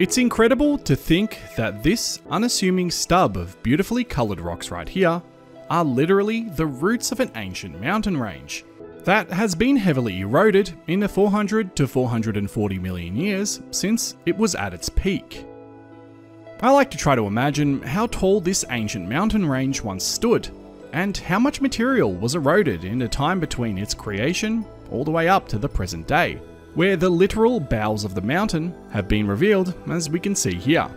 It's incredible to think that this unassuming stub of beautifully coloured rocks right here are literally the roots of an ancient mountain range that has been heavily eroded in the 400 to 440 million years since it was at its peak. I like to try to imagine how tall this ancient mountain range once stood, and how much material was eroded in the time between its creation all the way up to the present day where the literal bowels of the mountain have been revealed, as we can see here.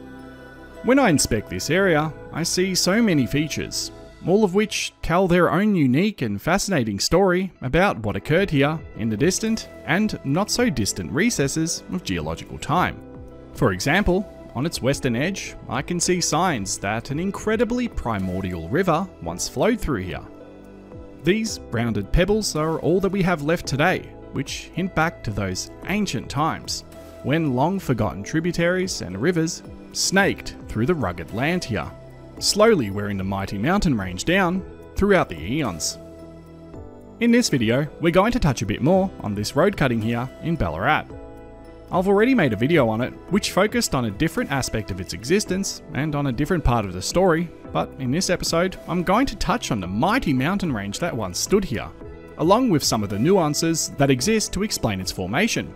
When I inspect this area, I see so many features, all of which tell their own unique and fascinating story about what occurred here in the distant and not so distant recesses of geological time. For example, on its western edge, I can see signs that an incredibly primordial river once flowed through here. These rounded pebbles are all that we have left today, which hint back to those ancient times when long forgotten tributaries and rivers snaked through the rugged land here, slowly wearing the mighty mountain range down throughout the eons. In this video, we're going to touch a bit more on this road cutting here in Ballarat. I've already made a video on it, which focused on a different aspect of its existence and on a different part of the story, but in this episode, I'm going to touch on the mighty mountain range that once stood here, along with some of the nuances that exist to explain its formation.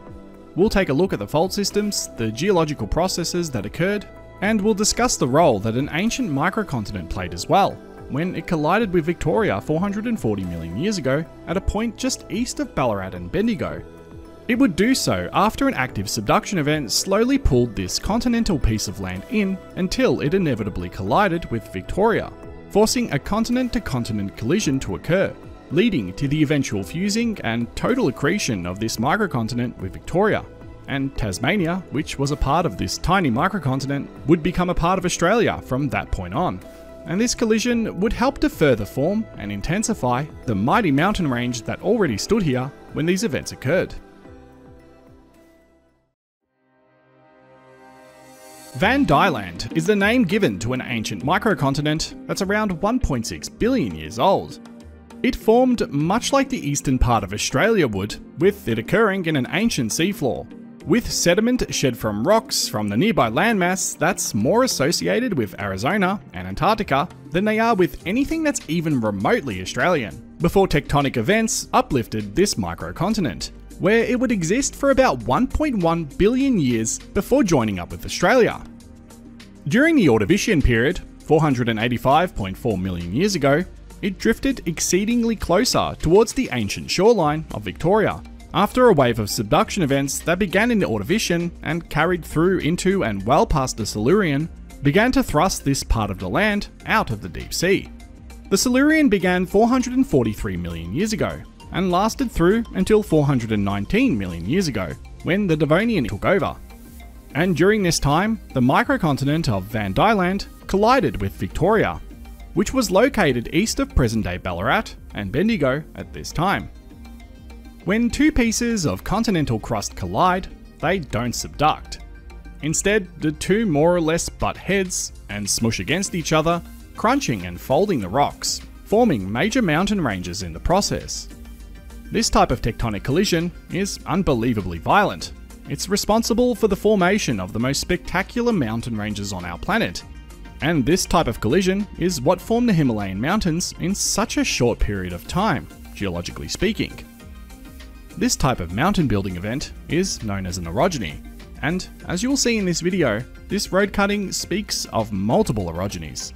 We'll take a look at the fault systems, the geological processes that occurred, and we'll discuss the role that an ancient microcontinent played as well, when it collided with Victoria 440 million years ago at a point just east of Ballarat and Bendigo. It would do so after an active subduction event slowly pulled this continental piece of land in until it inevitably collided with Victoria, forcing a continent to continent collision to occur leading to the eventual fusing and total accretion of this microcontinent with Victoria. And Tasmania, which was a part of this tiny microcontinent, would become a part of Australia from that point on. And this collision would help to further form and intensify the mighty mountain range that already stood here when these events occurred. Van Dieland is the name given to an ancient microcontinent that's around 1.6 billion years old, it formed much like the eastern part of Australia would, with it occurring in an ancient seafloor, with sediment shed from rocks from the nearby landmass that's more associated with Arizona and Antarctica than they are with anything that's even remotely Australian, before tectonic events uplifted this microcontinent, where it would exist for about 1.1 billion years before joining up with Australia. During the Ordovician period, 485.4 million years ago, it drifted exceedingly closer towards the ancient shoreline of Victoria, after a wave of subduction events that began in the Ordovician and carried through into and well past the Silurian, began to thrust this part of the land out of the deep sea. The Silurian began 443 million years ago, and lasted through until 419 million years ago, when the Devonian took over. And during this time, the microcontinent of Van Dieland collided with Victoria, which was located east of present day Ballarat and Bendigo at this time. When two pieces of continental crust collide, they don't subduct. Instead, the two more or less butt heads and smush against each other, crunching and folding the rocks, forming major mountain ranges in the process. This type of tectonic collision is unbelievably violent. It's responsible for the formation of the most spectacular mountain ranges on our planet, and this type of collision is what formed the Himalayan mountains in such a short period of time, geologically speaking. This type of mountain building event is known as an orogeny, and as you'll see in this video, this road cutting speaks of multiple orogenies.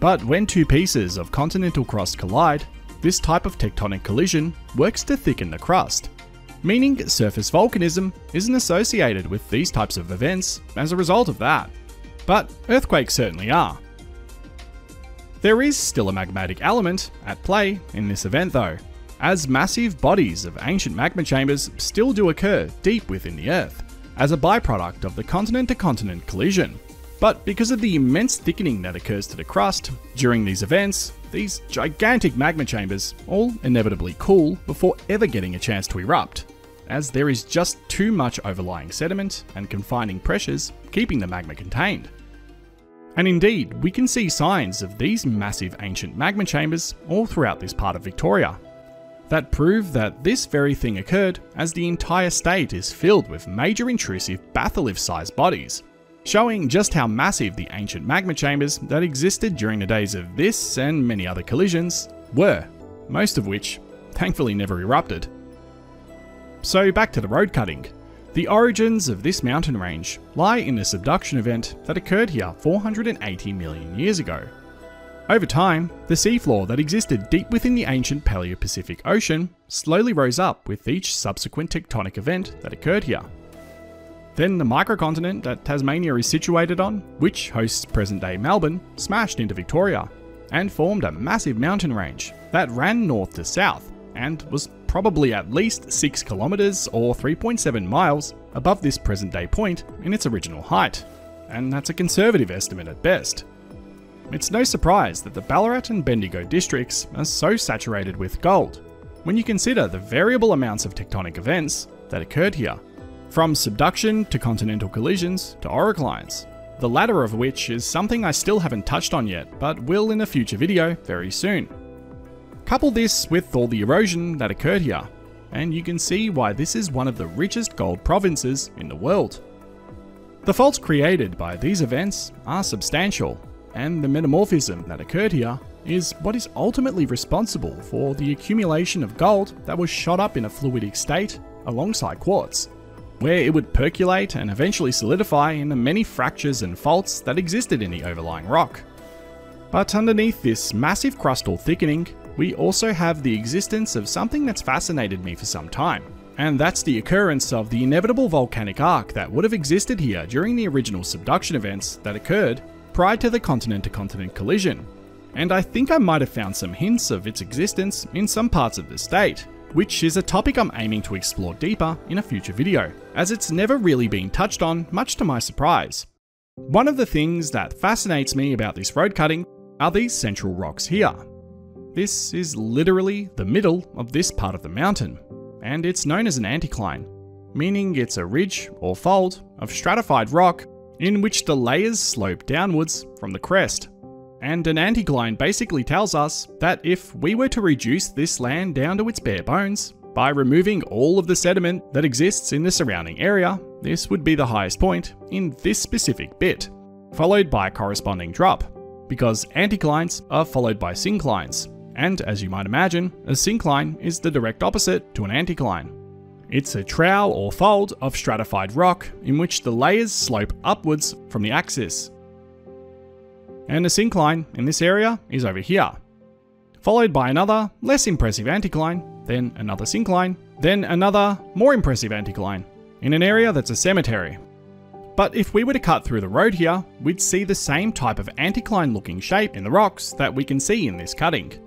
But when two pieces of continental crust collide, this type of tectonic collision works to thicken the crust, meaning surface volcanism isn't associated with these types of events as a result of that but earthquakes certainly are. There is still a magmatic element at play in this event though, as massive bodies of ancient magma chambers still do occur deep within the Earth, as a byproduct of the continent to continent collision. But because of the immense thickening that occurs to the crust during these events, these gigantic magma chambers all inevitably cool before ever getting a chance to erupt as there is just too much overlying sediment and confining pressures keeping the magma contained. And indeed, we can see signs of these massive ancient magma chambers all throughout this part of Victoria, that prove that this very thing occurred as the entire state is filled with major intrusive batholith sized bodies, showing just how massive the ancient magma chambers that existed during the days of this and many other collisions were, most of which thankfully never erupted. So back to the road cutting. The origins of this mountain range lie in a subduction event that occurred here 480 million years ago. Over time, the seafloor that existed deep within the ancient Paleo-Pacific Ocean slowly rose up with each subsequent tectonic event that occurred here. Then the microcontinent that Tasmania is situated on, which hosts present-day Melbourne, smashed into Victoria and formed a massive mountain range that ran north to south and was probably at least 6 kilometres or 3.7 miles above this present day point in its original height, and that's a conservative estimate at best. It's no surprise that the Ballarat and Bendigo districts are so saturated with gold, when you consider the variable amounts of tectonic events that occurred here, from subduction to continental collisions to oroclines, the latter of which is something I still haven't touched on yet, but will in a future video very soon. Couple this with all the erosion that occurred here, and you can see why this is one of the richest gold provinces in the world. The faults created by these events are substantial, and the metamorphism that occurred here is what is ultimately responsible for the accumulation of gold that was shot up in a fluidic state alongside quartz, where it would percolate and eventually solidify in the many fractures and faults that existed in the overlying rock. But underneath this massive crustal thickening we also have the existence of something that's fascinated me for some time. And that's the occurrence of the inevitable volcanic arc that would have existed here during the original subduction events that occurred prior to the continent to continent collision. And I think I might have found some hints of its existence in some parts of the state, which is a topic I'm aiming to explore deeper in a future video, as it's never really been touched on, much to my surprise. One of the things that fascinates me about this road cutting are these central rocks here. This is literally the middle of this part of the mountain, and it's known as an anticline, meaning it's a ridge or fold of stratified rock in which the layers slope downwards from the crest. And an anticline basically tells us that if we were to reduce this land down to its bare bones, by removing all of the sediment that exists in the surrounding area, this would be the highest point in this specific bit, followed by a corresponding drop, because anticlines are followed by synclines, and as you might imagine, a syncline is the direct opposite to an anticline. It's a trough or fold of stratified rock in which the layers slope upwards from the axis. And a syncline in this area is over here, followed by another less impressive anticline, then another syncline, then another more impressive anticline, in an area that's a cemetery. But if we were to cut through the road here, we'd see the same type of anticline looking shape in the rocks that we can see in this cutting.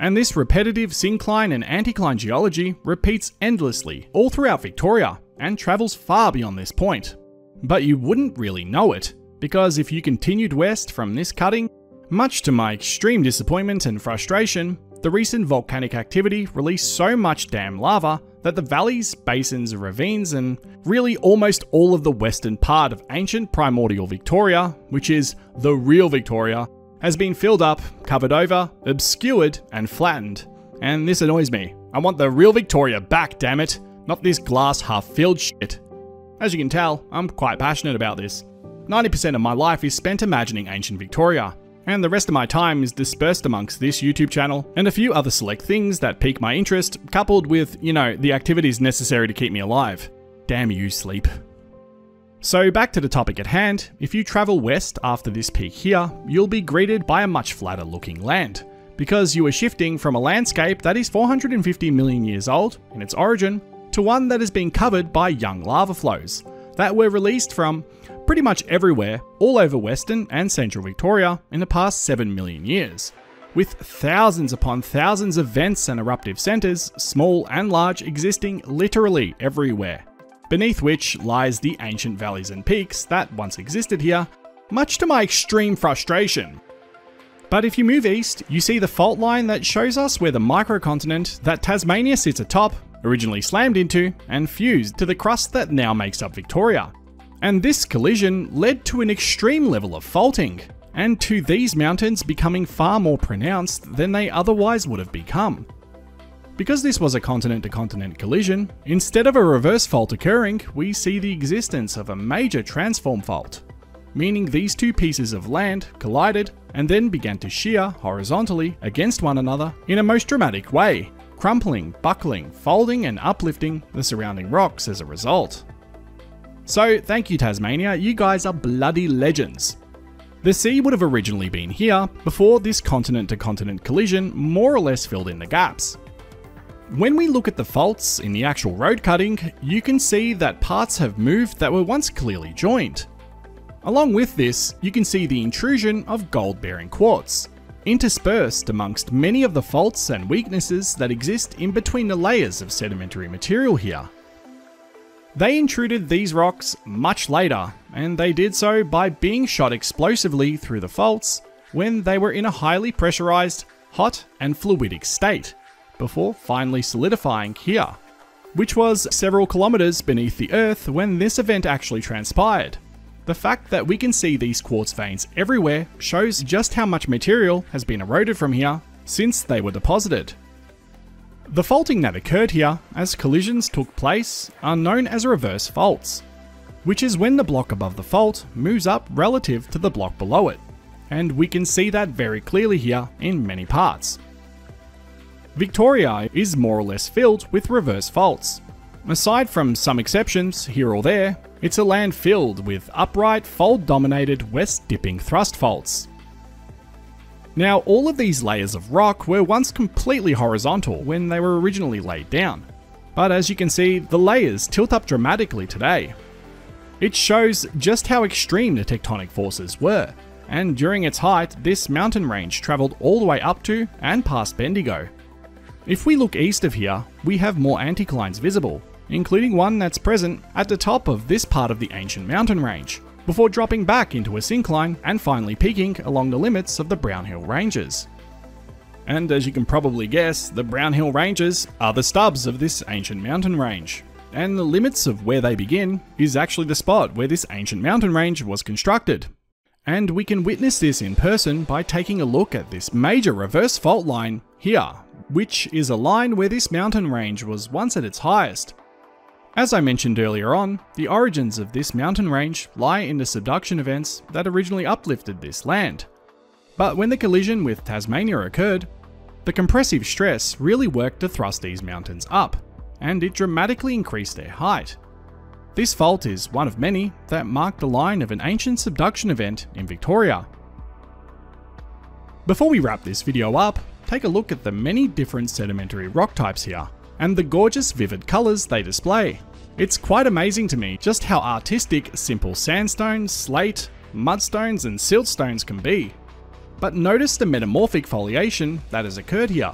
And this repetitive syncline and anticline geology repeats endlessly all throughout Victoria and travels far beyond this point. But you wouldn't really know it, because if you continued west from this cutting, much to my extreme disappointment and frustration, the recent volcanic activity released so much damn lava that the valleys, basins, ravines, and really almost all of the western part of ancient primordial Victoria, which is the real Victoria, has been filled up, covered over, obscured, and flattened. And this annoys me. I want the real Victoria back, damn it, not this glass half filled shit. As you can tell, I'm quite passionate about this. 90% of my life is spent imagining ancient Victoria, and the rest of my time is dispersed amongst this YouTube channel and a few other select things that pique my interest, coupled with, you know, the activities necessary to keep me alive. Damn you, sleep. So back to the topic at hand, if you travel west after this peak here, you'll be greeted by a much flatter looking land, because you are shifting from a landscape that is 450 million years old in its origin to one that has been covered by young lava flows that were released from pretty much everywhere all over western and central Victoria in the past 7 million years. With thousands upon thousands of vents and eruptive centres, small and large, existing literally everywhere beneath which lies the ancient valleys and peaks that once existed here, much to my extreme frustration. But if you move east, you see the fault line that shows us where the microcontinent that Tasmania sits atop originally slammed into and fused to the crust that now makes up Victoria. And this collision led to an extreme level of faulting, and to these mountains becoming far more pronounced than they otherwise would have become. Because this was a continent to continent collision, instead of a reverse fault occurring, we see the existence of a major transform fault, meaning these two pieces of land collided and then began to shear horizontally against one another in a most dramatic way, crumpling, buckling, folding, and uplifting the surrounding rocks as a result. So, thank you, Tasmania, you guys are bloody legends. The sea would have originally been here before this continent to continent collision more or less filled in the gaps. When we look at the faults in the actual road cutting, you can see that parts have moved that were once clearly joined. Along with this, you can see the intrusion of gold bearing quartz, interspersed amongst many of the faults and weaknesses that exist in between the layers of sedimentary material here. They intruded these rocks much later, and they did so by being shot explosively through the faults when they were in a highly pressurized, hot, and fluidic state, before finally solidifying here, which was several kilometers beneath the Earth when this event actually transpired. The fact that we can see these quartz veins everywhere shows just how much material has been eroded from here since they were deposited. The faulting that occurred here as collisions took place are known as reverse faults, which is when the block above the fault moves up relative to the block below it, and we can see that very clearly here in many parts. Victoria is more or less filled with reverse faults. Aside from some exceptions here or there, it's a land filled with upright, fold dominated, west dipping thrust faults. Now, all of these layers of rock were once completely horizontal when they were originally laid down. But as you can see, the layers tilt up dramatically today. It shows just how extreme the tectonic forces were, and during its height, this mountain range travelled all the way up to and past Bendigo. If we look east of here, we have more anticlines visible, including one that's present at the top of this part of the ancient mountain range, before dropping back into a syncline and finally peaking along the limits of the Brownhill Ranges. And as you can probably guess, the Brownhill Ranges are the stubs of this ancient mountain range. And the limits of where they begin is actually the spot where this ancient mountain range was constructed. And we can witness this in person by taking a look at this major reverse fault line here, which is a line where this mountain range was once at its highest, as I mentioned earlier on, the origins of this mountain range lie in the subduction events that originally uplifted this land. But when the collision with Tasmania occurred, the compressive stress really worked to thrust these mountains up, and it dramatically increased their height. This fault is one of many that mark the line of an ancient subduction event in Victoria. Before we wrap this video up, take a look at the many different sedimentary rock types here and the gorgeous vivid colours they display. It's quite amazing to me just how artistic simple sandstone, slate, mudstones and siltstones can be. But notice the metamorphic foliation that has occurred here.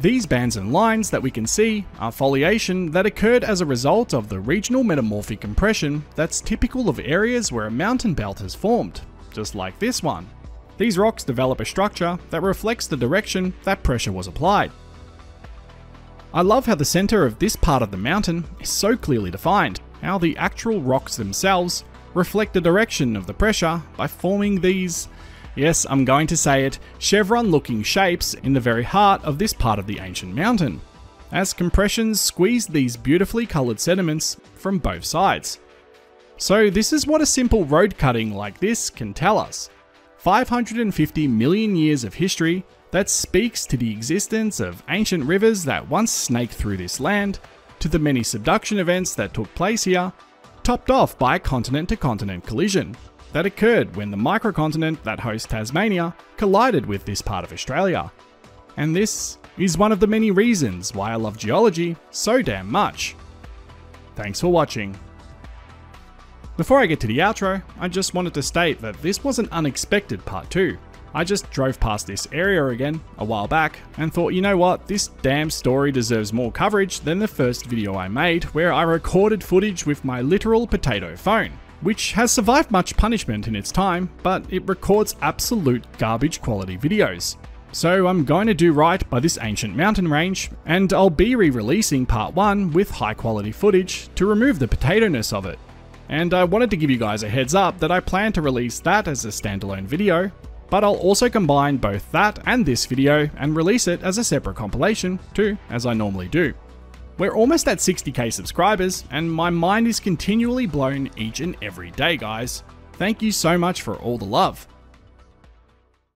These bands and lines that we can see are foliation that occurred as a result of the regional metamorphic compression that's typical of areas where a mountain belt has formed, just like this one. These rocks develop a structure that reflects the direction that pressure was applied. I love how the centre of this part of the mountain is so clearly defined, how the actual rocks themselves reflect the direction of the pressure by forming these, yes, I'm going to say it, chevron looking shapes in the very heart of this part of the ancient mountain, as compressions squeeze these beautifully coloured sediments from both sides. So this is what a simple road cutting like this can tell us. 550 million years of history that speaks to the existence of ancient rivers that once snaked through this land, to the many subduction events that took place here, topped off by a continent to continent collision that occurred when the microcontinent that hosts Tasmania collided with this part of Australia. And this is one of the many reasons why I love geology so damn much. Thanks for watching. Before I get to the outro, I just wanted to state that this was an unexpected part 2. I just drove past this area again a while back and thought, you know what, this damn story deserves more coverage than the first video I made where I recorded footage with my literal potato phone which has survived much punishment in its time, but it records absolute garbage quality videos. So I'm going to do right by this ancient mountain range, and I'll be re-releasing part 1 with high quality footage to remove the potato-ness of it. And I wanted to give you guys a heads up that I plan to release that as a standalone video, but I'll also combine both that and this video and release it as a separate compilation too, as I normally do. We're almost at 60k subscribers, and my mind is continually blown each and every day, guys. Thank you so much for all the love.